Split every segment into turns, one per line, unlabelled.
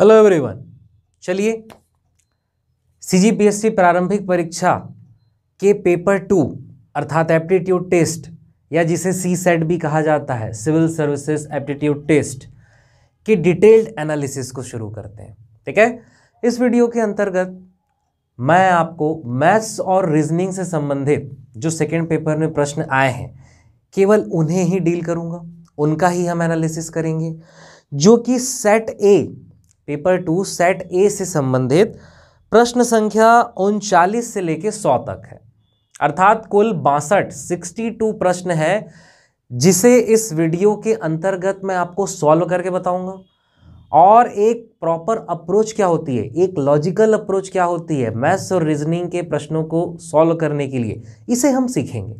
Hello everyone चलिए CGPSC प्रारंभिक परीक्षा के पेपर टू अर्थात एप्टीट्यूड टेस्ट या जिसे सी सेट भी कहा जाता है सिविल सर्विसेज़ एप्टीट्यूड टेस्ट की डिटेल्ड एनालिसिस को शुरू करते हैं। ठीक है? इस वीडियो के अंतर्गत मैं आपको मैथ्स और रीजनिंग से संबंधित जो सेकेंड पेपर में प्रश्न आए हैं, केवल उन्हें ही डील करूँगा। उनका ही हम एनालिसिस करेंगे। जो कि set A paper two set A से संबंधित प्रश्न संख्या उनचालीस से लेकर सौ तक है। अर्थात कुल बासठ, सिक्सटी टू प्रश्न है, जिसे इस वीडियो के अंतर्गत मैं आपको सॉल्व करके बताऊँगा। और एक प्रॉपर अप्रोच क्या होती है? एक लॉजिकल अप्रोच क्या होती है? मैथ्स और रीजनिंग के प्रश्नों को सॉल्व करने के लिए इसे हम सीखेंगे।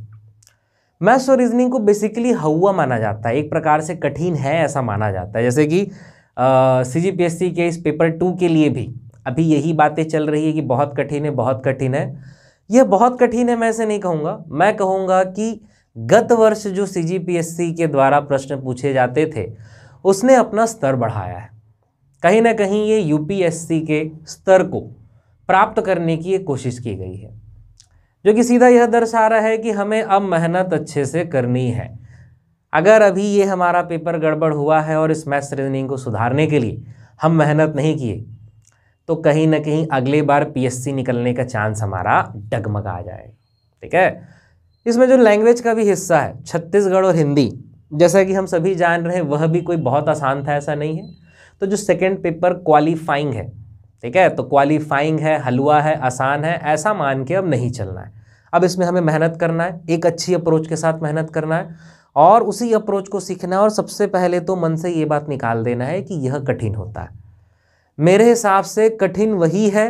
मैथ्स और रीजनिंग को बेसिकली हवा माना जाता है। एक प्रकार से कठिन है ऐसा माना जाता है। जैसे कि सी जी पी एस सी के इस पेपर टू के लिए भी अभी यही बातें चल रही है कि बहुत कठिन है, बहुत कठिन है। यह बहुत कठिन है, मैं ऐसे नहीं कहूँगा। मैं कहूँगा कि गत वर्ष जो सी जी पी एस सी के द्वारा प्रश्न पूछे जाते थे, उसने अपना स्तर बढ़ाया है। कहीं ना कहीं ये यू पी एस सी के स्तर को प्राप्त करने की कोशिश की गई है, जो कि सीधा यह दर्शा रहा है कि हमें अब मेहनत अच्छे से करनी है। अगर अभी ये हमारा पेपर गड़बड़ हुआ है और इस मैथ्स रीजनिंग को सुधारने के लिए हम मेहनत नहीं किए तो कहीं ना कहीं अगले बार पीएससी निकलने का चांस हमारा डगमगा जाए। ठीक है? इसमें जो लैंग्वेज का भी हिस्सा है, छत्तीसगढ़ और हिंदी, जैसा कि हम सभी जान रहे हैं, वह भी कोई बहुत आसान था, ऐसा नहीं है। तो जो सेकेंड पेपर क्वालिफाइंग है, ठीक है? तो क्वालिफाइंग है, हलवा है, आसान है, ऐसा मान के अब नहीं चलना है। अब इसमें हमें मेहनत करना है, एक अच्छी अप्रोच के साथ मेहनत करना है। और उसी अप्रोच को सीखना और सबसे पहले तो मन से ये बात निकाल देना है कि यह कठिन होता है। मेरे हिसाब से कठिन वही है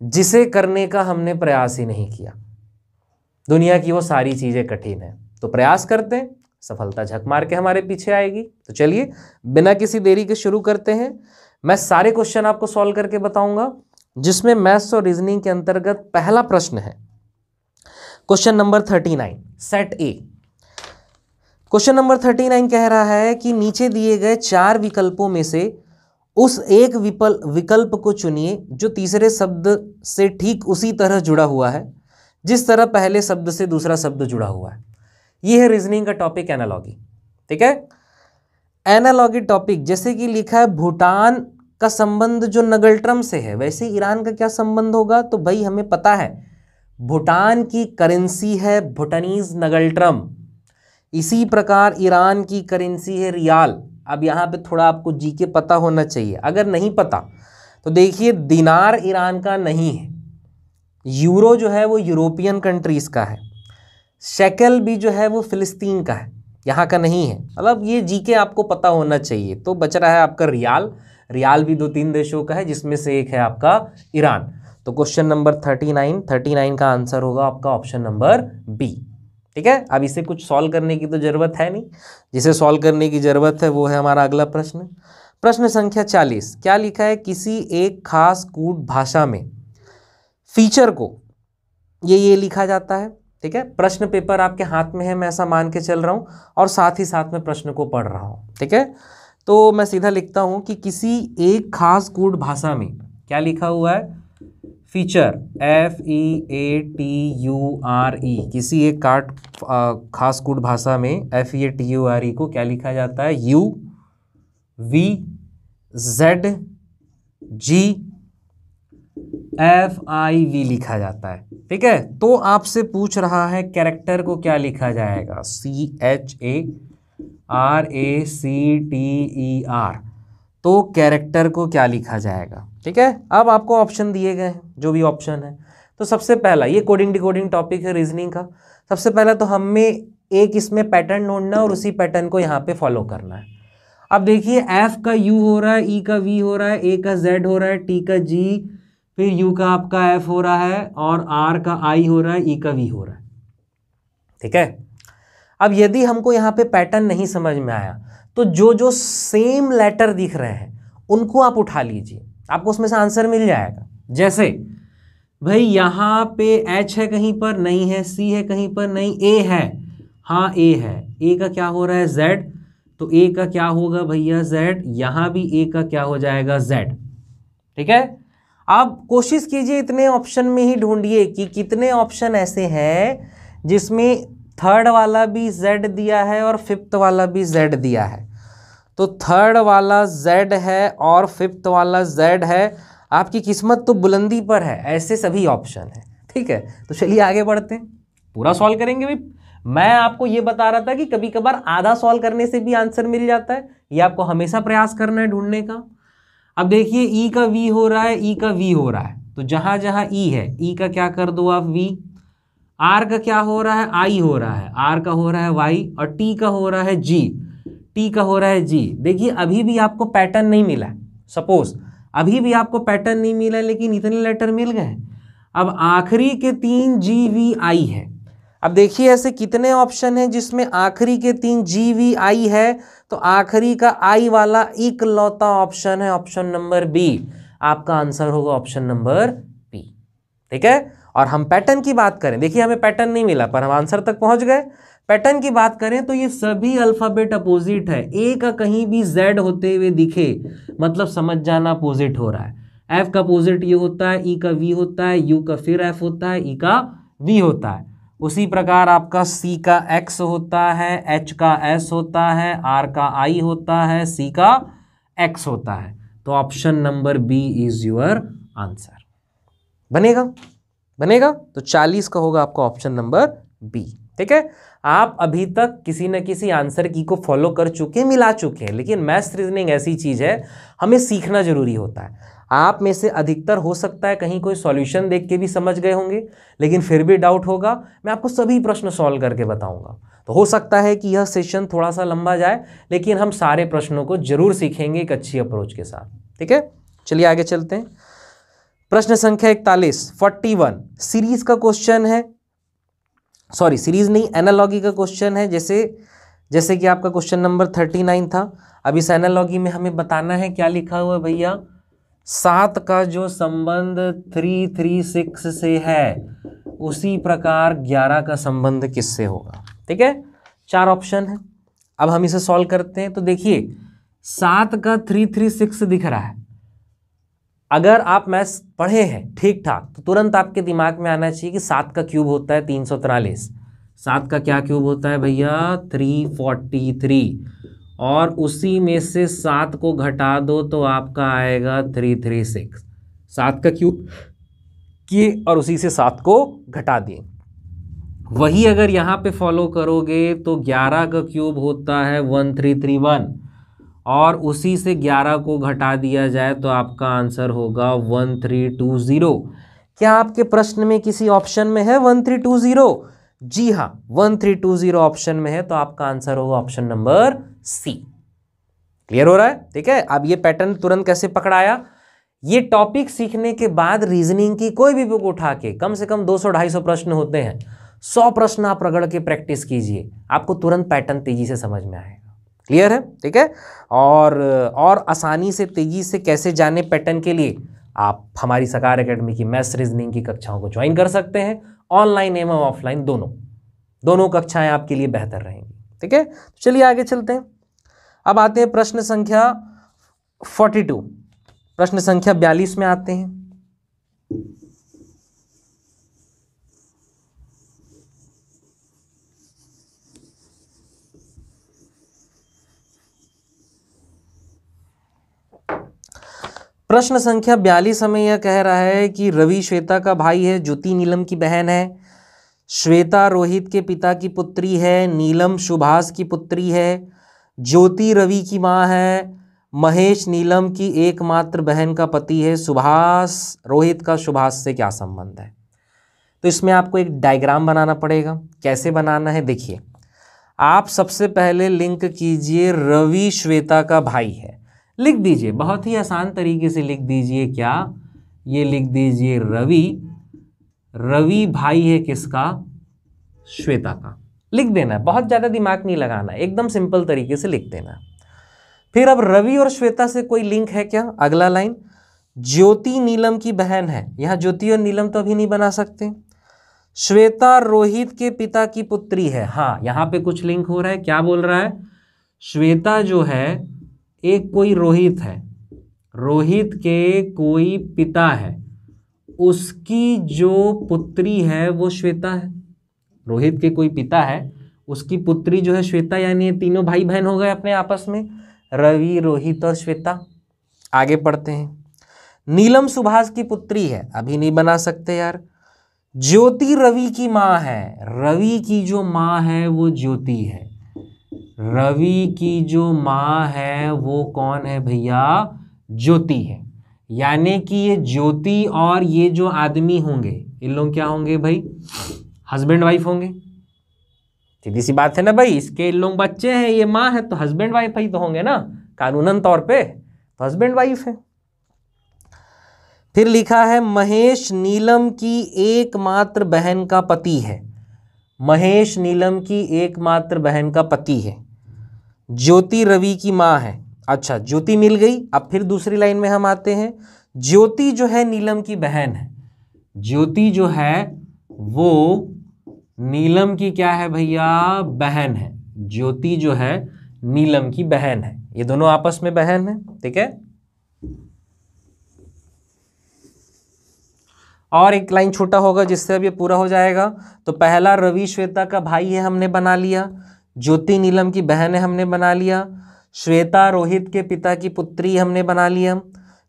जिसे करने का हमने प्रयास ही नहीं किया। दुनिया की वो सारी चीज़ें कठिन है तो प्रयास करते हैं, सफलता झक मार के हमारे पीछे आएगी। तो चलिए, बिना किसी देरी के शुरू करते हैं। मैं सारे क्वेश्चन आपको सॉल्व करके बताऊँगा, जिसमें मैथ्स और रीजनिंग के अंतर्गत पहला प्रश्न है। Question number thirty nine set A question number thirty nine कह रहा है कि नीचे दिए गए चार विकल्पों में से उस एक विपल, विकल्प को चुनिए जो तीसरे शब्द से ठीक उसी तरह जुड़ा हुआ है। जिस तरह पहले शब्द से दूसरा शब्द जुड़ा हुआ है। यह है रीजनिंग का टॉपिक एनालॉगी ठीक है? एनालॉगी टॉपिक जैसे कि लिखा है, भूटान का संबंध जो नगल्ट्रम से है, वैसे ईरान का क्या संबंध होगा? तो भाई, हमें पता है, भूटान की करेंसी है भूटानीज नगल्ट्रम इसी प्रकार ईरान की करेंसी है रियाल। अब यहाँ पे थोड़ा आपको जी के पता होना चाहिए। अगर नहीं पता तो देखिए दिनार ईरान का नहीं है। यूरो जो है वो यूरोपियन कंट्रीज़ का है। शेकल भी जो है वो फ़िलिस्तीन का है। यहाँ का नहीं है। मतलब ये जी के आपको पता होना चाहिए। तो बच रहा है आपका रियाल। रियाल भी दो तीन देशों का है, जिसमें से एक है आपका ईरान। तो question number thirty nine. Thirty nine का आंसर होगा आपका ऑप्शन नंबर बी। ठीक है? अब इसे कुछ सॉल्व करने की तो ज़रूरत है नहीं। जिसे सॉल्व करने की ज़रूरत है, वो है हमारा अगला प्रश्न। प्रश्न संख्या चालीस। क्या लिखा है किसी एक खास कूट भाषा में? फीचर को। ये ये लिखा जाता है, ठीक है? प्रश्न पेपर आपके हाथ में है, मैं ऐसा मान के चल रहा हूँ और साथ ही साथ में प्रश्न को पढ़ रहा हूँ, ठीक है? तो मैं सीधा लिखता हूँ कि किसी एक खास कूट भाषा में क्या लिखा हुआ है? Feature F E A T U R E किसी एक कार्ड खास कूट भाषा में F E A T U R E को क्या लिखा जाता है? U V Z G F I V लिखा जाता है। ठीक है? तो आपसे पूछ रहा है, कैरेक्टर को क्या लिखा जाएगा? C H A R A C T E R तो कैरेक्टर को क्या लिखा जाएगा? ठीक है? अब आपको ऑप्शन दिए गए हैं। जो भी ऑप्शन है। तो सबसे पहला, ये कोडिंग डिकोडिंग टॉपिक है रीजनिंग का। सबसे पहला तो हमें एक इसमें पैटर्न ढूंढना और उसी पैटर्न को यहाँ पे फॉलो करना है। अब देखिए एफ़ का यू हो रहा है ई e का वी हो रहा है ए का जेड हो रहा है टी का जी फिर यू का आपका एफ़ हो रहा है और आर का आई हो रहा है ई e का वी हो रहा है। ठीक है? अब यदि हमको यहाँ पे पैटर्न नहीं समझ में आया तो जो जो सेम लेटर दिख रहे हैं, उनको आप उठा लीजिए। आपको उसमें से आंसर मिल जाएगा। जैसे, भाई यहाँ पे एच है कहीं पर, नहीं है सी है कहीं पर, नहीं ए है। हाँ ए है। ए का क्या हो रहा है? जेड तो ए का क्या होगा भैया जेड यहाँ भी ए का क्या हो जाएगा जेड ठीक है? आप कोशिश कीजिए इतने ऑप्शन में ही ढूंढिए कि कितने ऑप्शन ऐसे हैं जिसमें थर्ड वाला भी जेड दिया है और फिफ्थ वाला भी जेड दिया है। तो थर्ड वाला जेड है और फिफ्थ वाला जेड है। आपकी किस्मत तो बुलंदी पर है, ऐसे सभी ऑप्शन है। ठीक है तो चलिए आगे बढ़ते हैं। पूरा सॉल्व करेंगे भाई। मैं आपको ये बता रहा था कि कभी कभार आधा सॉल्व करने से भी आंसर मिल जाता है। ये आपको हमेशा प्रयास करना है ढूँढने का। अब देखिए ई e का वी हो रहा है ई e का वी हो रहा है। तो जहाँ जहाँ ई e है ई का क्या कर दो आप वी आर का क्या हो रहा है? आई हो रहा है। आर का हो रहा है वाई और टी का हो रहा है जी टी का हो रहा है जी देखिए, अभी भी आपको पैटर्न नहीं मिला सपोज़ अभी भी आपको पैटर्न नहीं मिला लेकिन इतने लेटर मिल गए अब आखिरी के तीन जी वी आई है। अब देखिए ऐसे कितने ऑप्शन हैं जिसमें आखिरी के तीन जी वी आई है तो आखिरी का आई वाला इकलौता ऑप्शन है ऑप्शन नंबर बी आपका आंसर होगा ऑप्शन नंबर बी ठीक है? और हम पैटर्न की बात करें। देखिए, हमें पैटर्न नहीं मिला, पर हम आंसर तक पहुँच गए। पैटर्न की बात करें तो ये सभी अल्फ़ाबेट अपोजिट है। ए का कहीं भी जेड होते हुए दिखे मतलब समझ जाना अपोजिट हो रहा है। एफ़ का अपोजिट ये होता है ई e का वी होता है यू का फिर एफ़ होता है ई e का वी होता है। उसी प्रकार आपका सी का एक्स होता है एच का एस होता है आर का आई होता है सी का एक्स होता है। तो option number B is your answer बनेगा? बनेगा? तो 40 का होगा आपका ऑप्शन नंबर बी ठीक है? आप अभी तक किसी न किसी आंसर की को फॉलो कर चुके हैं, मिला चुके हैं, लेकिन मैथ्स रीजनिंग ऐसी चीज़ है, हमें सीखना ज़रूरी होता है। आप में से अधिकतर हो सकता है कहीं कोई सॉल्यूशन देख के भी समझ गए होंगे, लेकिन फिर भी डाउट होगा। मैं आपको सभी प्रश्न सॉल्व करके बताऊँगा। तो हो सकता है कि यह सेशन थोड़ा सा लंबा जाए, लेकिन हम सारे प्रश्नों को ज़रूर सीखेंगे एक अच्छी अप्रोच के साथ। ठीक है? चलिए आगे चलते हैं। प्रश्न संख्या इकतालीस फोर्टी वन सीरीज़ का क्वेश्चन है। सॉरी सीरीज़ नहीं एनालॉगी का क्वेश्चन है, जैसे जैसे कि आपका क्वेश्चन नंबर थर्टी नाइन था, अब इस एनालॉगी में हमें बताना है क्या लिखा हुआ है भैया? सात का जो संबंध थ्री थ्री सिक्स से है, उसी प्रकार ग्यारह का संबंध किससे होगा? ठीक है? चार ऑप्शन है। अब हम इसे सॉल्व करते हैं तो देखिए, सात का थ्री थ्री सिक्स दिख रहा है। अगर आप मैथ्स पढ़े हैं ठीक ठाक तो तुरंत आपके दिमाग में आना चाहिए कि सात का क्यूब होता है तीन सौ तिरालीस सात का क्या क्यूब होता है भैया? Three forty three. और उसी में से सात को घटा दो तो आपका आएगा थ्री थ्री सिक्स। सात का क्यूब किए और उसी से सात को घटा दिए। वही अगर यहाँ पे फॉलो करोगे तो ग्यारह का क्यूब होता है वन थ्री थ्री वन। और उसी से 11 को घटा दिया जाए तो आपका आंसर होगा वन थ्री टू ज़ीरो। क्या आपके प्रश्न में किसी ऑप्शन में है वन थ्री टू ज़ीरो? जी हाँ one three two zero option में है तो आपका आंसर होगा ऑप्शन नंबर सी। क्लियर हो रहा है? ठीक है, अब ये पैटर्न तुरंत कैसे पकड़ाया? ये टॉपिक सीखने के बाद रीजनिंग की कोई भी बुक उठा के, कम से कम 200-250 प्रश्न होते हैं 100 प्रश्न आप रगड़ के प्रैक्टिस कीजिए, आपको तुरंत पैटर्न तेज़ी से समझ में आएगा क्लियर है? ठीक है? और और आसानी से, तेज़ी से कैसे जाने पैटर्न के लिए आप हमारी सकार एकेडमी की मैथ्स रीजनिंग की कक्षाओं को ज्वाइन कर सकते हैं ऑनलाइन एवं ऑफलाइन दोनों। दोनों कक्षाएँ आपके लिए बेहतर रहेंगी। ठीक है? तो चलिए आगे चलते हैं। अब आते हैं प्रश्न संख्या फोर्टी टू प्रश्न संख्या बयालीस में आते हैं। प्रश्न संख्या बयालीस हमें यह कह रहा है कि रवि श्वेता का भाई है, ज्योति नीलम की बहन है। श्वेता रोहित के पिता की पुत्री है, नीलम सुभाष की पुत्री है। ज्योति रवि की माँ है, महेश नीलम की एकमात्र बहन का पति है। सुभाष, रोहित का सुभाष से क्या संबंध है? तो इसमें आपको एक डायग्राम बनाना पड़ेगा। कैसे बनाना है? देखिए, आप सबसे पहले लिंक कीजिए, रवि श्वेता का भाई है। लिख दीजिए, बहुत ही आसान तरीके से लिख दीजिए क्या? ये लिख दीजिए रवि रवि भाई है किसका? श्वेता का। लिख देना है, बहुत ज़्यादा दिमाग नहीं लगाना, एकदम सिंपल तरीके से लिख देना फिर अब रवि और श्वेता से कोई लिंक है क्या? अगला लाइन, ज्योति नीलम की बहन है। यहाँ ज्योति और नीलम तो अभी नहीं बना सकते। श्वेता रोहित के पिता की पुत्री है। हाँ यहाँ पे कुछ लिंक हो रहा है, क्या बोल रहा है? श्वेता जो है एक कोई रोहित है। रोहित के कोई पिता है। उसकी जो पुत्री है, वो श्वेता है। रोहित के कोई पिता है। उसकी पुत्री जो है श्वेता, यानी तीनों भाई बहन हो गए अपने आपस में, रवि, रोहित और श्वेता। आगे पढ़ते हैं। नीलम सुभाष की पुत्री है। अभी नहीं बना सकते यार। ज्योति रवि की माँ है। रवि की जो माँ है, वो ज्योति है। रवि की जो माँ है, वो कौन है भैया? ज्योति है। यानी कि ये ज्योति और ये जो आदमी होंगे इन लोग क्या होंगे भाई? हस्बैंड वाइफ होंगे। सीधी सी बात है ना भाई, इसके इन लोग बच्चे हैं, ये माँ है तो हस्बैंड वाइफ ही तो होंगे ना, कानूनन तौर पे। तो हस्बैंड वाइफ है। फिर लिखा है, महेश नीलम की एकमात्र बहन का पति है। महेश नीलम की एकमात्र बहन का पति है। ज्योति रवि की माँ है। अच्छा ज्योति मिल गई, अब फिर दूसरी लाइन में हम आते हैं। ज्योति जो है नीलम की बहन है। ज्योति जो है, वो नीलम की क्या है भैया? बहन है। ज्योति जो है नीलम की बहन है। ये दोनों आपस में बहन है, ठीक है? और एक लाइन छोटा होगा जिससे अब ये पूरा हो जाएगा। तो पहला रवि श्वेता का भाई है, हमने बना लिया। ज्योति नीलम की बहन है हमने बना लिया, श्वेता रोहित के पिता की पुत्री हमने बना लिया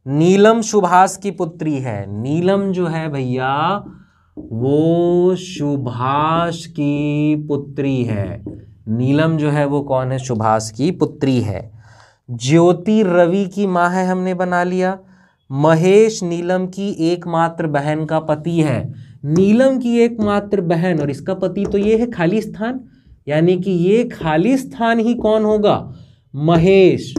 नीलम सुभाष की पुत्री है। नीलम जो है भैया, वो सुभाष की पुत्री है। नीलम जो है वो कौन है? सुभाष की पुत्री है। ज्योति रवि की माँ है हमने बना लिया। महेश नीलम की एकमात्र बहन का पति है। नीलम की एकमात्र बहन और इसका पति तो ये है खाली स्थान। यानी कि ये खाली स्थान ही कौन होगा? महेश।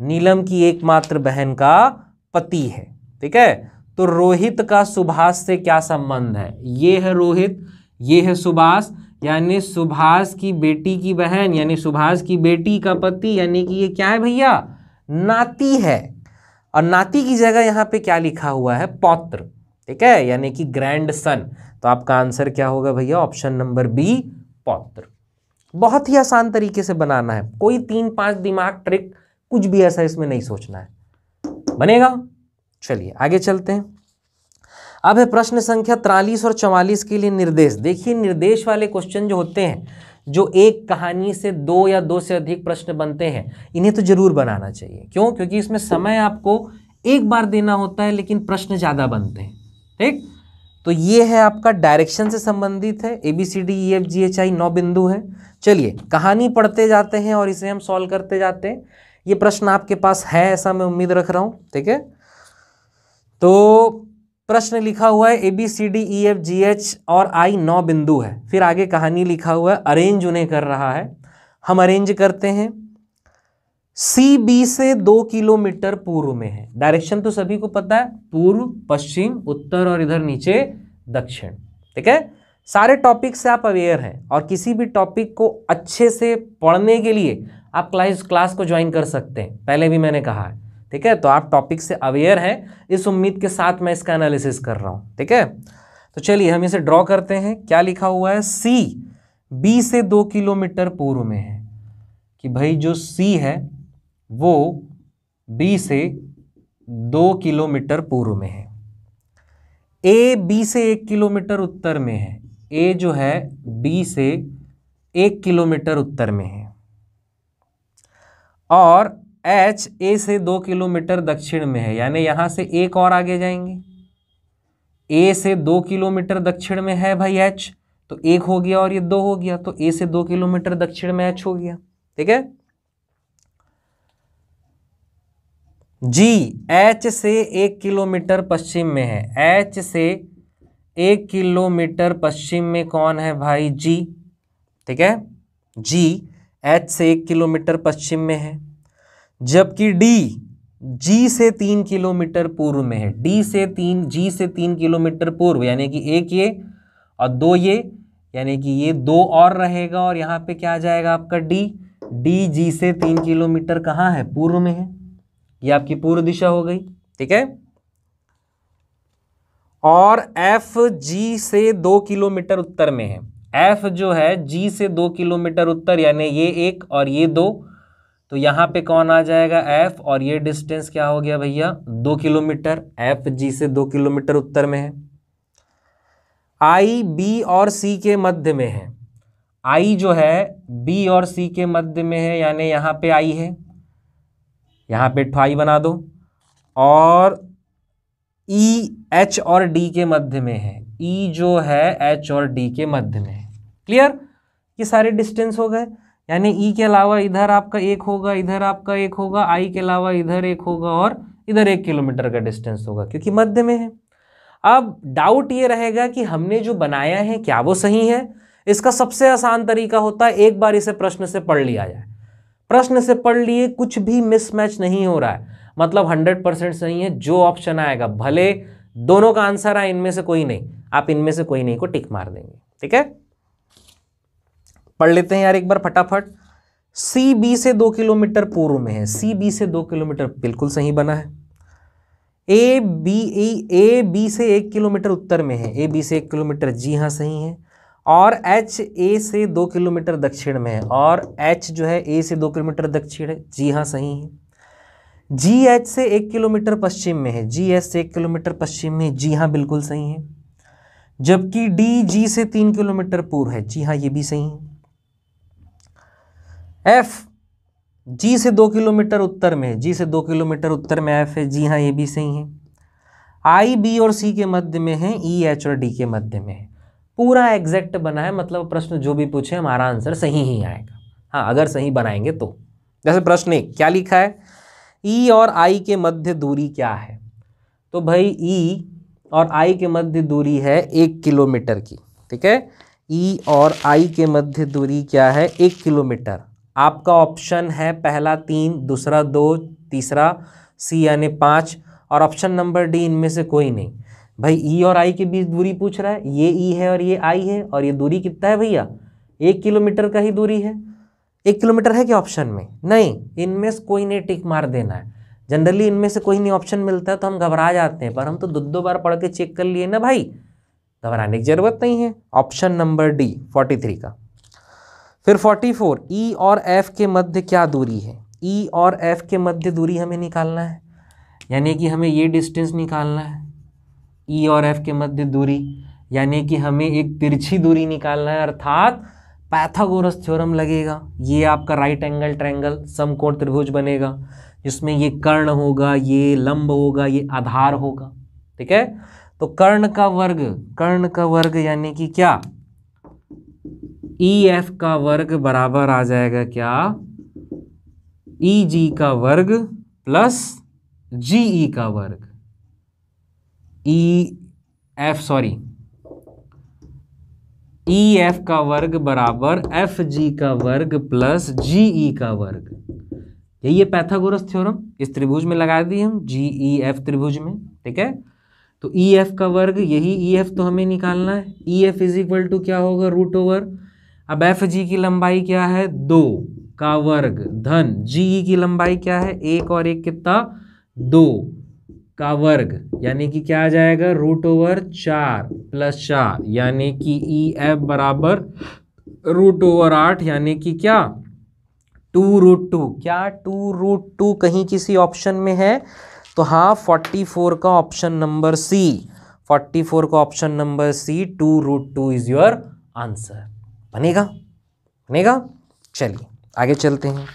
नीलम की एकमात्र बहन का पति है, ठीक है? तो रोहित का सुभाष से क्या संबंध है? ये है रोहित, ये है सुभाष, यानी सुभाष की बेटी की बहन, यानी सुभाष की बेटी का पति, यानी कि ये क्या है भैया? नाती है। और नाती की जगह यहाँ पे क्या लिखा हुआ है? पौत्र, ठीक है? यानी कि ग्रैंड सन तो आपका आंसर क्या होगा भैया? ऑप्शन नंबर बी पौत्र। बहुत ही आसान तरीके से बनाना है। कोई तीन पाँच दिमाग ट्रिक कुछ भी ऐसा इसमें नहीं सोचना है। बनेगा? चलिए, आगे चलते हैं। अब है प्रश्न संख्या तिरालीस और चवालीस के लिए निर्देश। देखिए, निर्देश वाले क्वेश्चन जो होते हैं, जो एक कहानी से दो या दो से अधिक प्रश्न बनते हैं, इन्हें तो ज़रूर बनाना चाहिए। क्यों? क्योंकि इसमें समय आपको एक बार देना होता है, लेकिन प्रश्न ज़्यादा बनते हैं। ठीक? तो ये है आपका डायरेक्शन से संबंधित है A B C D E F G H I नौ बिंदु है। चलिए, कहानी पढ़ते जाते हैं और इसे हम सॉल्व करते जाते हैं। ये प्रश्न आपके पास है ऐसा मैं उम्मीद रख रहा हूँ, ठीक है? तो प्रश्न लिखा हुआ है A B C D E F G H और आई नौ बिंदु है। फिर आगे कहानी लिखा हुआ है अरेंज उन्हें कर रहा है। हम अरेंज करते हैं। सी बी से दो किलोमीटर पूर्व में है। डायरेक्शन तो सभी को पता है, पूर्व, पश्चिम, उत्तर और इधर नीचे, दक्षिण। ठीक है? सारे टॉपिक से आप अवेयर हैं और किसी भी टॉपिक को अच्छे से पढ़ने के लिए आप क्लास क्लास को ज्वाइन कर सकते हैं। पहले भी मैंने कहा है। ठीक है? तो आप टॉपिक से अवेयर हैं। इस उम्मीद के साथ मैं इसका एनालिसिस कर रहा हूँ। ठीक है? तो चलिए हम इसे ड्रॉ करते हैं। क्या लिखा हुआ है? सी बी से दो किलोमीटर पूर्व में है। कि भाई जो सी है वो बी से दो किलोमीटर पूर्व में है। ए बी से एक किलोमीटर उत्तर में है। ए जो है बी से एक किलोमीटर उत्तर में है। और एच ए से दो किलोमीटर दक्षिण में है। यानी यहाँ से एक और आगे जाएँगे। ए से दो किलोमीटर दक्षिण में है भाई एच तो एक हो गया और ये दो हो गया। तो ए से दो किलोमीटर दक्षिण में एच हो गया। ठीक है? जी एच से एक किलोमीटर पश्चिम में है। एच से एक किलोमीटर पश्चिम में कौन है भाई? जी, ठीक है? जी एच से एक किलोमीटर पश्चिम में है। जबकि डी जी से तीन किलोमीटर पूर्व में है। डी से तीन जी से तीन किलोमीटर पूर्व, यानी कि एक ये और दो ये, यानी कि ये दो और रहेगा और यहाँ पे क्या आ जाएगा आपका डी डी जी से तीन किलोमीटर कहाँ है? पूर्व में है। ये आपकी पूर्व दिशा हो गई, ठीक है? और एफ़ जी से दो किलोमीटर उत्तर में है। एफ़ जो है जी से दो किलोमीटर उत्तर, यानी ये एक और ये दो तो यहाँ पे कौन आ जाएगा एफ़ और ये डिस्टेंस क्या हो गया भैया? दो किलोमीटर। एफ़ जी से दो किलोमीटर उत्तर में है। आई बी और सी के मध्य में है। आई जो है बी और सी के मध्य में है, यानी यहाँ पे आई है। यहाँ पे आई बना दो और ई e, एच और डी के मध्य में है। ई e जो है एच और डी के मध्य में है। क्लियर ये सारे डिस्टेंस हो गए। यानी ई e के अलावा इधर आपका एक होगा इधर आपका एक होगा आई के अलावा इधर एक होगा और इधर एक किलोमीटर का डिस्टेंस होगा क्योंकि मध्य में है। अब डाउट ये रहेगा कि हमने जो बनाया है क्या वो सही है? इसका सबसे आसान तरीका होता है एक बार इसे प्रश्न से पढ़ लिया जाए। प्रश्न से पढ़ लिए, कुछ भी मिसमैच नहीं हो रहा है। मतलब हंड्रेड परसेंट सही है, जो ऑप्शन आएगा, भले दोनों का आंसर आए, इनमें से कोई नहीं। आप इनमें से कोई नहीं को टिक मार देंगे, ठीक है? पढ़ लेते हैं यार एक बार फटाफट। सी बी से दो किलोमीटर पूर्व में है। सी बी से दो किलोमीटर बिल्कुल सही बना है। ए बी ए बी से एक किलोमीटर उत्तर में है। ए बी से एक किलोमीटर, जी हाँ सही है। और एच ए से दो किलोमीटर दक्षिण में है। और एच जो है ए से दो किलोमीटर दक्षिण है। जी हाँ सही है। जी एच से एक किलोमीटर पश्चिम में है। जी एच से एक किलोमीटर पश्चिम में जी हाँ बिल्कुल सही है। जबकि डी जी से तीन किलोमीटर पूर्व है। जी हाँ ये भी सही है। एफ़ जी से दो किलोमीटर उत्तर में जी से दो किलोमीटर उत्तर में एफ़ है। जी हाँ ये भी सही है। आई बी और सी के मध्य में है। ई e, एच और डी के मध्य में है। पूरा एग्जैक्ट बना है मतलब प्रश्न जो भी पूछे हमारा आंसर सही ही आएगा। हाँ अगर सही बनाएँगे तो। जैसे प्रश्न एक, क्या लिखा है? ई e और आई के मध्य दूरी क्या है? तो भाई ई e और आई के मध्य दूरी है एक किलोमीटर की, ठीक है? ई और आई के मध्य दूरी क्या है? एक किलोमीटर। आपका ऑप्शन है पहला तीन, दूसरा दो, तीसरा सी यानी पाँच, और ऑप्शन नंबर डी इनमें से कोई नहीं। भाई, ई और आई के बीच दूरी पूछ रहा है, ये ई है और ये आई है, और ये दूरी कितना है भैया? एक किलोमीटर का ही दूरी है। एक किलोमीटर है क्या ऑप्शन में? नहीं, इनमें से कोई नहीं टिक मार देना है। जनरली इनमें से कोई नहीं ऑप्शन मिलता है तो हम घबरा जाते हैं, पर हम तो दो दो बार पढ़ के चेक कर लिए ना भाई। घबराने की ज़रूरत नहीं है। Option number D, forty three का। फिर 44 ई e और एफ़ के मध्य क्या दूरी है? ई और एफ़ के मध्य दूरी हमें निकालना है। यानी कि हमें ये डिस्टेंस निकालना है। ई e और एफ़ के मध्य दूरी, यानी कि हमें एक तिरछी दूरी निकालना है, अर्थात पैथागोरस थ्योरम लगेगा। ये आपका राइट एंगल ट्रैंगल समकोण त्रिभुज बनेगा, जिसमें ये कर्ण होगा, ये लंब होगा, ये आधार होगा, ठीक है? तो कर्ण का वर्ग, कर्ण का वर्ग यानी कि क्या? ई e एफ़ का वर्ग बराबर आ जाएगा क्या? ई e जी का वर्ग प्लस जी ई का वर्ग। E F sorry E F का वर्ग बराबर एफ़ जी का वर्ग प्लस जी ई का वर्ग। यही है पैथागोरस थ्योरम इस त्रिभुज में लगा दिए हम जी ई एफ़ त्रिभुज में, ठीक है? तो ई e एफ़ का वर्ग, यही ई एफ़ तो हमें निकालना है। E F is equal to क्या होगा? रूट ओवर अब एफ़ जी की लंबाई क्या है? दो का वर्ग। धन। जी ई की लंबाई क्या है? एक और एक कितना? दो। का वर्ग, यानी कि क्या आ जाएगा? रूट ओवर चार प्लस चार, यानी कि ई एफ़ बराबर रूट ओवर आठ, यानी कि क्या? टू रूट टू क्या टू रूट टू कहीं किसी ऑप्शन में है? तो हाँ फोर्टी फोर का option number C forty four का option number C two root two is your answer बनेगा? बनेगा? चलिए, आगे चलते हैं।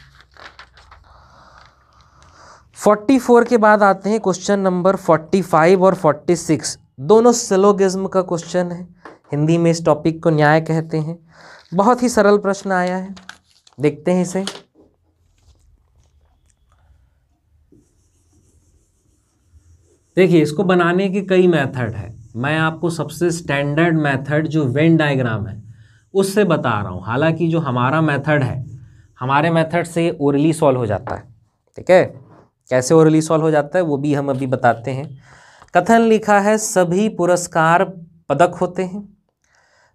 फोर्टी फोर के बाद आते हैं क्वेश्चन नंबर फोर्टी फाइव और फोर्टी सिक्स। दोनों सेलोगिज्म का क्वेश्चन है। हिंदी में इस टॉपिक को न्याय कहते हैं। बहुत ही सरल प्रश्न आया है। देखते हैं इसे। देखिए, इसको बनाने के कई मेथड है। मैं आपको सबसे स्टैंडर्ड मेथड जो वेन डायग्राम है, उससे बता रहा हूँ। हालाँकि जो हमारा मेथड है, हमारे मेथड से ओरली सॉल्व हो जाता है। ठीक है? कैसे ओरली सॉल्व हो जाता है, वो भी हम अभी बताते हैं। कथन लिखा है, सभी पुरस्कार पदक होते हैं।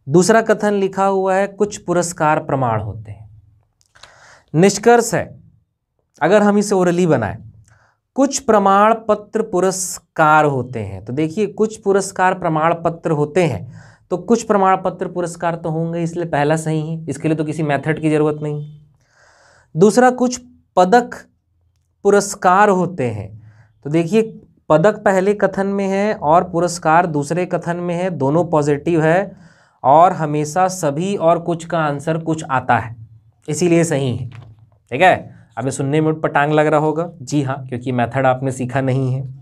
दूसरा कथन लिखा हुआ है, कुछ पुरस्कार प्रमाण होते हैं। निष्कर्ष है, अगर हम इसे ओरली बनाएँ, कुछ प्रमाण पत्र पुरस्कार होते हैं। तो देखिए, कुछ पुरस्कार प्रमाण पत्र होते हैं तो कुछ प्रमाण पत्र पुरस्कार तो होंगे, इसलिए पहला सही है, इसके लिए तो किसी मेथड की ज़रूरत नहीं। दूसरा, कुछ पदक पुरस्कार होते हैं। तो देखिए, पदक पहले कथन में है और पुरस्कार दूसरे कथन में है, दोनों पॉजिटिव है और हमेशा सभी और कुछ का आंसर कुछ आता है। इसीलिए सही है। ठीक है? अभी सुनने में पटांग लग रहा होगा। जी हाँ क्योंकि मेथड आपने सीखा नहीं है।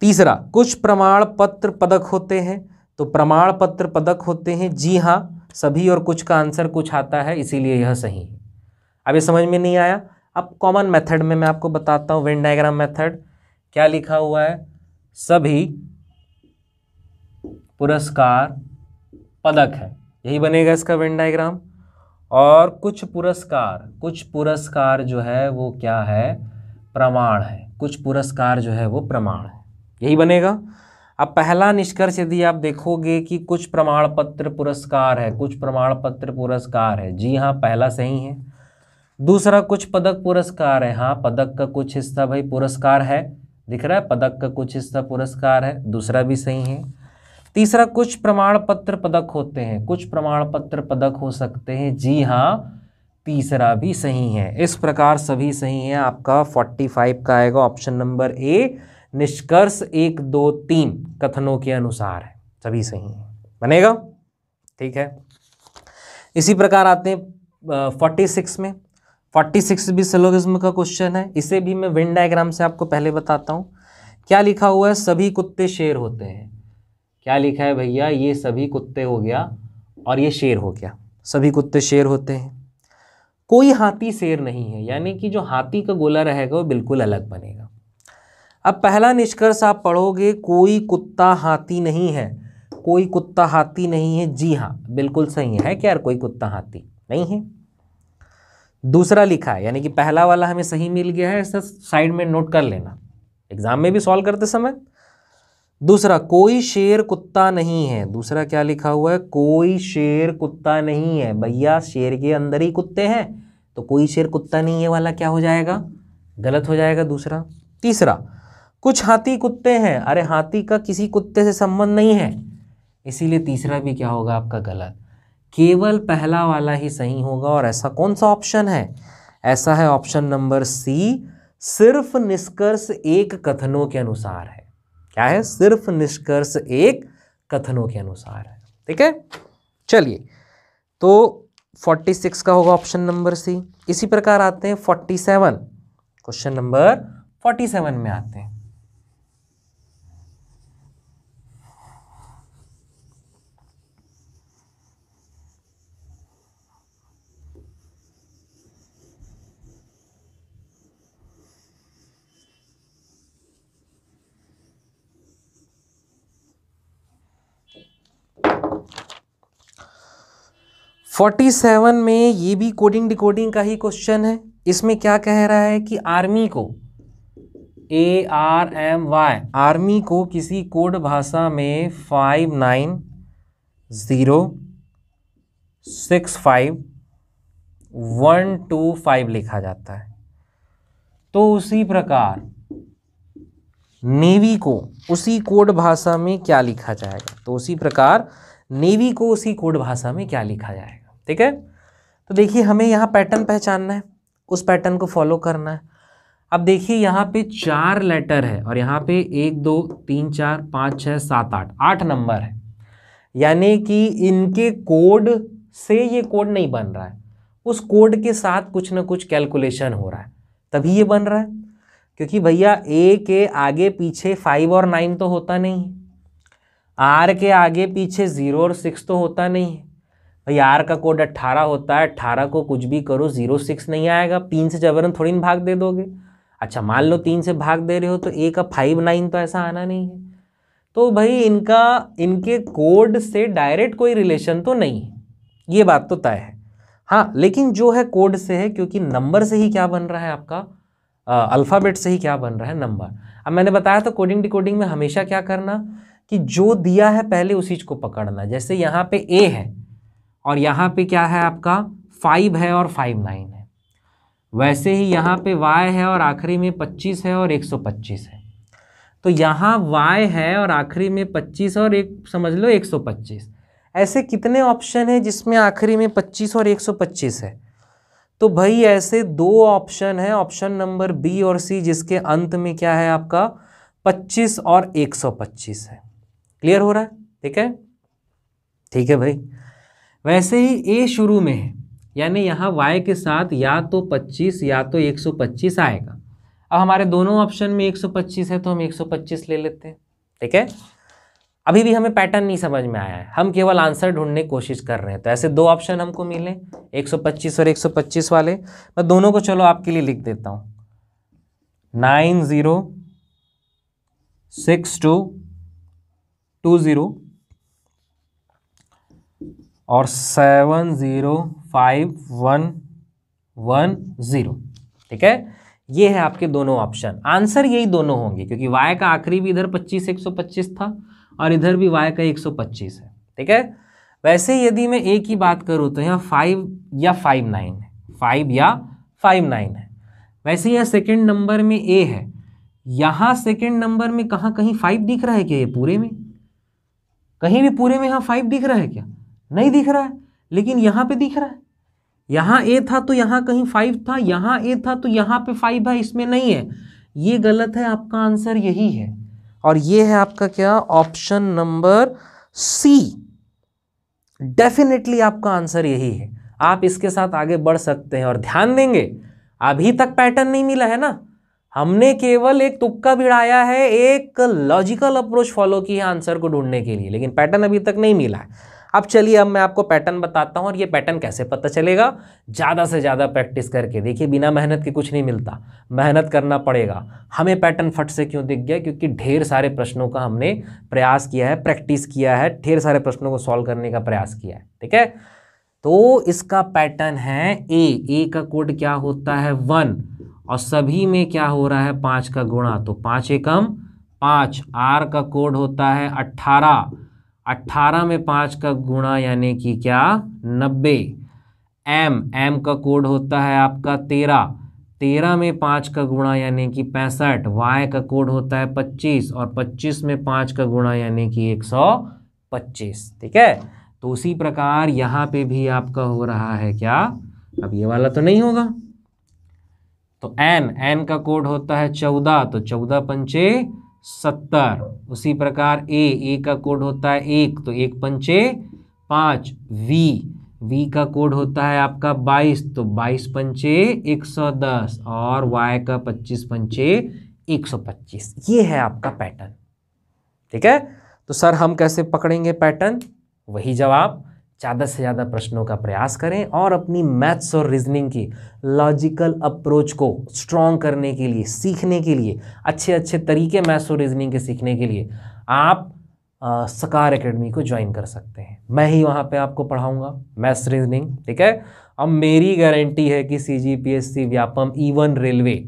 तीसरा, कुछ प्रमाण पत्र पदक होते हैं। तो प्रमाण पत्र पदक होते हैं। जी हाँ सभी और कुछ का आंसर कुछ आता है, इसीलिए यह सही है। अभी समझ में नहीं आया? अब कॉमन मेथड में मैं आपको बताता हूँ वेन डायग्राम मेथड क्या लिखा हुआ है? सभी पुरस्कार पदक है। यही बनेगा इसका वेन डायग्राम और कुछ पुरस्कार कुछ पुरस्कार जो है वो क्या है? प्रमाण है। कुछ पुरस्कार जो है वो प्रमाण है। यही बनेगा। अब पहला निष्कर्ष यदि आप देखोगे कि कुछ प्रमाण पत्र पुरस्कार है, कुछ प्रमाण पत्र पुरस्कार है। जी हाँ पहला सही है। दूसरा कुछ पदक पुरस्कार है। हाँ पदक का कुछ हिस्सा भाई पुरस्कार है। दिख रहा है, पदक का कुछ हिस्सा पुरस्कार है। दूसरा भी सही है। तीसरा कुछ प्रमाण पत्र पदक होते हैं। कुछ प्रमाण पत्र पदक हो सकते हैं। जी हाँ तीसरा भी सही है। इस प्रकार सभी सही है। आपका 45 का आएगा ऑप्शन नंबर ए, निष्कर्ष एक, दो, तीन, कथनों के अनुसार है। सभी सही है। बनेगा? ठीक है। इसी प्रकार आते हैं फोर्टी सिक्स में। फोर्टी सिक्स भी सलोगिज्म का क्वेश्चन है। इसे भी मैं विंड डायग्राम से आपको पहले बताता हूँ। क्या लिखा हुआ है? सभी कुत्ते शेर होते हैं। क्या लिखा है भैया? ये सभी कुत्ते हो गया और ये शेर हो गया। सभी कुत्ते शेर होते हैं। कोई हाथी शेर नहीं है, यानी कि जो हाथी का गोला रहेगा वो बिल्कुल अलग बनेगा। अब पहला निष्कर्ष आप पढ़ोगे, कोई कुत्ता हाथी नहीं है। कोई कुत्ता हाथी नहीं है। जी हाँ बिल्कुल सही है क्या यार कोई कुत्ता हाथी? नहीं है। दूसरा लिखा है, यानी कि पहला वाला हमें सही मिल गया है ऐसा साइड में नोट कर लेना। एग्ज़ाम में भी सॉल्व करते समय। दूसरा, कोई शेर कुत्ता नहीं है। दूसरा क्या लिखा हुआ है? कोई शेर कुत्ता नहीं है। भैया, शेर के अंदर ही कुत्ते हैं तो कोई शेर कुत्ता नहीं है वाला क्या हो जाएगा? गलत हो जाएगा दूसरा। तीसरा, कुछ हाथी कुत्ते हैं। अरे, हाथी का किसी कुत्ते से संबंध नहीं है। इसीलिए तीसरा भी क्या होगा? आपका गलत। केवल पहला वाला ही सही होगा। और ऐसा कौन सा ऑप्शन है? ऐसा है ऑप्शन नंबर सी सिर्फ़ निष्कर्ष एक कथनों के अनुसार है। क्या है? सिर्फ़ निष्कर्ष एक कथनों के अनुसार है। ठीक है? चलिए तो 46 का होगा ऑप्शन नंबर सी इसी प्रकार आते हैं 47 क्वेश्चन नंबर 47 में आते हैं। फोर्टी सेवन में ये भी कोडिंग डिकोडिंग का ही क्वेश्चन है। इसमें क्या कह रहा है कि आर्मी को A R M Y army को किसी कोड भाषा में five nine zero six five one two five लिखा जाता है। तो उसी प्रकार नेवी को उसी कोड भाषा में क्या लिखा जाएगा? तो उसी प्रकार नेवी को उसी कोड भाषा में क्या लिखा जाएगा? ठीक है? तो देखिए, हमें यहाँ पैटर्न पहचानना है, उस पैटर्न को फॉलो करना है। अब देखिए, यहाँ पे चार लेटर है और यहाँ पे एक, दो, तीन, चार, पाँच छः सात, आठ आठ नंबर है। यानी कि इनके कोड से ये कोड नहीं बन रहा है। उस कोड के साथ कुछ ना कुछ कैलकुलेशन हो रहा है। तभी ये बन रहा है। क्योंकि भैया ए के आगे पीछे फाइव और नाइन तो होता नहीं। आर के आगे पीछे ज़ीरो और सिक्स तो होता नहीं। है भाई आर का कोड अट्ठारह होता है, अट्ठारह को कुछ भी करो ज़ीरो सिक्स नहीं आएगा। तीन से जबरन थोड़ी ना भाग दे दोगे। अच्छा मान लो तीन से भाग दे रहे हो तो ए का फाइव नाइन तो ऐसा आना नहीं है। तो भाई, इनका, इनके कोड से डायरेक्ट कोई रिलेशन तो नहीं है। ये बात तो तय है। हाँ लेकिन जो है कोड से है, क्योंकि नंबर से ही क्या बन रहा है आपका? अल्फ़ाबेट से ही क्या बन रहा है नंबर अब मैंने बताया था कोडिंग डिकोडिंग में हमेशा क्या करना, कि जो दिया है पहले उसी को पकड़ना। जैसे यहाँ पे ए है और यहाँ पे क्या है आपका? फाइव है और फाइव नाइन है। वैसे ही यहाँ पे वाई है और आखिरी में पच्चीस है और एक सौ पच्चीस है। तो यहाँ वाई है और आखिरी में पच्चीस और एक, समझ लो एक सौ पच्चीस। ऐसे कितने ऑप्शन है जिसमें आखिरी में पच्चीस और एक सौ पच्चीस है? तो भाई ऐसे दो ऑप्शन है। ऑप्शन नंबर बी और सी जिसके अंत में क्या है आपका? 25 और 125 है। क्लियर हो रहा है? ठीक है? ठीक है भाई। वैसे ही ए शुरू में है। यानी यहाँ y के साथ या तो 25 या तो 125 आएगा। अब हमारे दोनों ऑप्शन में 125 है तो हम 125 ले लेते हैं। ठीक है? अभी भी हमें पैटर्न नहीं समझ में आया है। हम केवल आंसर ढूँढने की कोशिश कर रहे हैं। तो ऐसे दो ऑप्शन हमको मिले 125 और 125 वाले। मैं दोनों को चलो आपके लिए लिख देता हूँ। Nine zero, six two two zero और seven zero five one one zero. ठीक है? ये है आपके दोनों ऑप्शन। आंसर यही दोनों होंगे, क्योंकि वाई का आखिरी भी इधर पच्चीस, एक सौ पच्चीस था, और इधर भी वाई का एक सौ पच्चीस है। ठीक है? वैसे यदि मैं ए की बात करूँ तो यहाँ फाइव या फाइव नाइन है। फाइव या फाइव नाइन है। वैसे यह सेकेंड नंबर में ए है। यहाँ सेकेंड नंबर में कहाँ कहीं फाइव दिख रहा है क्या ये पूरे में? कहीं भी पूरे में यहाँ फाइव दिख रहा है क्या? नहीं दिख रहा है, लेकिन यहाँ पे दिख रहा है। यहाँ ए था तो यहाँ कहीं फाइव था, यहाँ ए था तो यहाँ पे फाइव है, इसमें नहीं है। ये गलत है, आपका आंसर यही है। और ये है आपका क्या? ऑप्शन नंबर सी डेफिनेटली आपका आंसर यही है। आप इसके साथ आगे बढ़ सकते हैं और ध्यान देंगे, अभी तक पैटर्न नहीं मिला है ना? हमने केवल एक तुक्का भिड़ाया है, एक लॉजिकल अप्रोच फॉलो की है आंसर को ढूँढने के लिए, लेकिन पैटर्न अभी तक नहीं मिला है। अब चलिए अब मैं आपको पैटर्न बताता हूँ और ये पैटर्न कैसे पता चलेगा? ज़्यादा से ज़्यादा प्रैक्टिस करके। देखिए, बिना मेहनत के कुछ नहीं मिलता। मेहनत करना पड़ेगा। हमें पैटर्न फट से क्यों दिख गया? क्योंकि ढेर सारे प्रश्नों का हमने प्रयास किया है प्रैक्टिस किया है, ढेर सारे प्रश्नों को सॉल्व करने का प्रयास किया है। ठीक है? तो इसका पैटर्न है ए ए का कोड क्या होता है? वन। और सभी में क्या हो रहा है? पाँच का गुणा। तो पाँच एकम पाँच। आर का कोड होता है अट्ठारह। अट्ठारह में पाँच का गुणा यानी कि क्या? नब्बे। एम एम का कोड होता है आपका तेरह। तेरह में पाँच का गुणा यानी कि पैंसठ। वाई का कोड होता है पच्चीस और पच्चीस में पाँच का गुणा यानी कि एक सौ पच्चीस। ठीक है? तो उसी प्रकार यहाँ पे भी आपका हो रहा है क्या? अब ये वाला तो नहीं होगा। तो एन एन का कोड होता है चौदह। तो चौदह पंचे सत्तर। उसी प्रकार ए ए का कोड होता है एक तो एक पंचे पाँच। वी वी का कोड होता है आपका बाईस तो बाईस पंचे एक सौ दस और वाई का पच्चीस पंचे एक सौ पच्चीस। ये है आपका पैटर्न ठीक है? तो सर, हम कैसे पकड़ेंगे पैटर्न वही जवाब ज़्यादा से ज़्यादा प्रश्नों का प्रयास करें और अपनी मैथ्स और रीजनिंग की लॉजिकल अप्रोच को स्ट्रॉन्ग करने के लिए, सीखने के लिए, अच्छे अच्छे तरीके मैथ्स और रीजनिंग के सीखने के लिए आप सकार एकेडमी को ज्वाइन कर सकते हैं। मैं ही वहाँ पे आपको पढ़ाऊँगा मैथ्स, रीजनिंग, ठीक है? अब मेरी गारंटी है कि C G P S C Vyapam even railway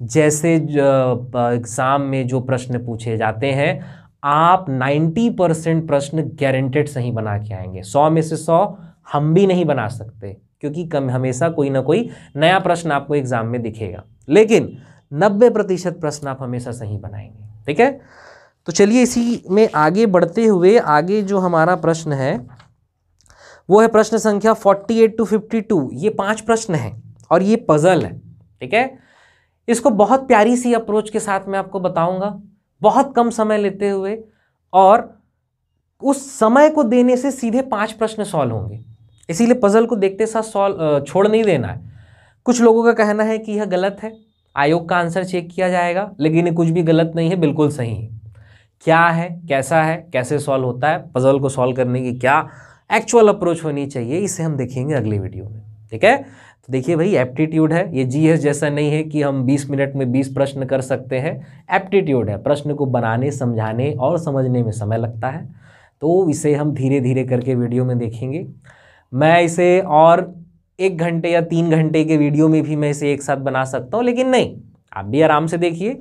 जैसे एग्ज़ाम में जो प्रश्न पूछे जाते हैं आप 90 परसेंट प्रश्न गारंटेड सही बना के आएँगे। 100 में से 100 हम भी नहीं बना सकते, क्योंकि कम, हमेशा कोई ना कोई नया प्रश्न आपको एग्ज़ाम में दिखेगा। लेकिन 90 प्रतिशत प्रश्न आप हमेशा सही बनाएँगे, ठीक है? तो चलिए इसी में आगे बढ़ते हुए, आगे जो हमारा प्रश्न है, वो है प्रश्न संख्या 48 टू 52 ये पाँच प्रश्न हैं और ये पजल है, ठीक है? इसको बहुत प्यारी सी अप्रोच के साथ मैं आपको बताऊँगा। बहुत कम समय लेते हुए और उस समय को देने से सीधे पाँच प्रश्न सॉल्व होंगे। इसीलिए पजल को देखते साथ सॉल्व छोड़ नहीं देना है। कुछ लोगों का कहना है कि यह गलत है। आयोग का आंसर चेक किया जाएगा, लेकिन ये कुछ भी गलत नहीं है, बिल्कुल सही है। क्या है, कैसा है, कैसे सॉल्व होता है पजल को सॉल्व करने की क्या एक्चुअल अप्रोच होनी चाहिए, इसे हम देखेंगे अगले वीडियो में। ठीक है? तो देखिए भाई एप्टीट्यूड है। ये जी एस जैसा नहीं है कि हम 20 मिनट में 20 प्रश्न कर सकते हैं। एप्टीट्यूड है, प्रश्न को बनाने, समझाने और समझने में समय लगता है। तो इसे हम धीरे धीरे करके वीडियो में देखेंगे। मैं इसे और एक घंटे या तीन घंटे के वीडियो में भी मैं इसे एक साथ बना सकता हूँ, लेकिन नहीं। आप भी आराम से देखिए।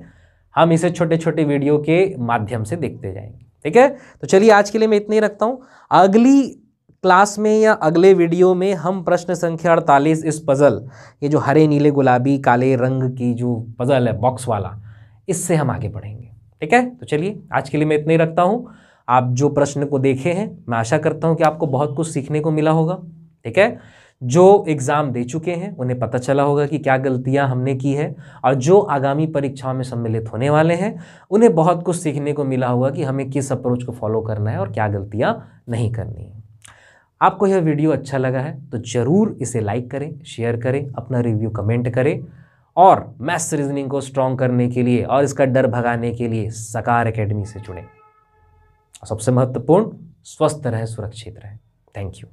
हम इसे छोटे छोटे वीडियो के माध्यम से देखते जाएँगे। ठीक है? तो चलिए आज के लिए मैं इतना ही रखता हूँ। अगली क्लास में या अगले वीडियो में हम प्रश्न संख्या अड़तालीस इस पज़ल ये जो हरे, नीले, गुलाबी, काले रंग की जो पज़ल है बॉक्स वाला, इससे हम आगे बढ़ेंगे। ठीक है? तो चलिए, आज के लिए मैं इतना ही रखता हूँ। आप जो प्रश्न को देखे हैं, मैं आशा करता हूँ कि आपको बहुत कुछ सीखने को मिला होगा। ठीक है? जो एग्ज़ाम दे चुके हैं, उन्हें पता चला होगा कि क्या गलतियाँ हमने की है और जो आगामी परीक्षाओं में सम्मिलित होने वाले हैं, उन्हें बहुत कुछ सीखने को मिला होगा कि हमें किस अप्रोच को फॉलो करना है और क्या गलतियाँ नहीं करनी है। आपको यह वीडियो अच्छा लगा है तो ज़रूर इसे लाइक करें शेयर करें, अपना रिव्यू कमेंट करें। और मैथ्स रीजनिंग को स्ट्रॉन्ग करने के लिए और इसका डर भगाने के लिए सकार एकेडमी से जुड़ें। सबसे महत्वपूर्ण, स्वस्थ रहें, सुरक्षित रहें। Thank you